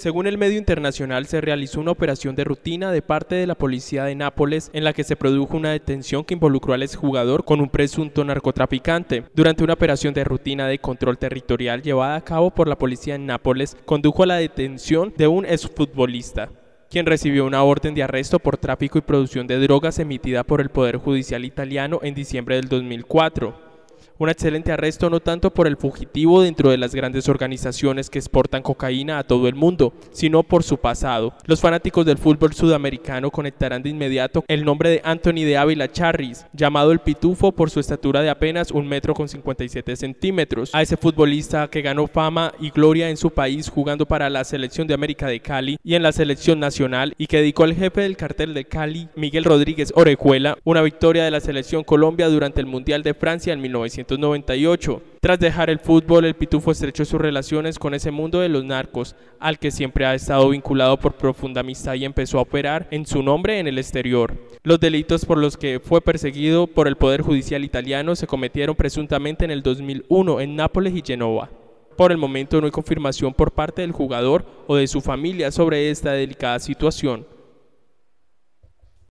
Según el medio internacional, se realizó una operación de rutina de parte de la policía de Nápoles en la que se produjo una detención que involucró al exjugador con un presunto narcotraficante. Durante una operación de rutina de control territorial llevada a cabo por la policía en Nápoles, condujo a la detención de un exfutbolista quien recibió una orden de arresto por tráfico y producción de drogas emitida por el Poder Judicial italiano en diciembre del 2004. Un excelente arresto no tanto por el fugitivo dentro de las grandes organizaciones que exportan cocaína a todo el mundo, sino por su pasado. Los fanáticos del fútbol sudamericano conectarán de inmediato el nombre de Anthony de Ávila Charris, llamado el Pitufo por su estatura de apenas un metro con 57 centímetros. A ese futbolista que ganó fama y gloria en su país jugando para la selección de América de Cali y en la selección nacional y que dedicó al jefe del cartel de Cali, Miguel Rodríguez Orejuela, una victoria de la selección Colombia durante el Mundial de Francia en 1900. Tras dejar el fútbol, el Pitufo estrechó sus relaciones con ese mundo de los narcos, al que siempre ha estado vinculado por profunda amistad y empezó a operar en su nombre en el exterior. Los delitos por los que fue perseguido por el Poder Judicial italiano se cometieron presuntamente en el 2001 en Nápoles y Genova. Por el momento no hay confirmación por parte del jugador o de su familia sobre esta delicada situación.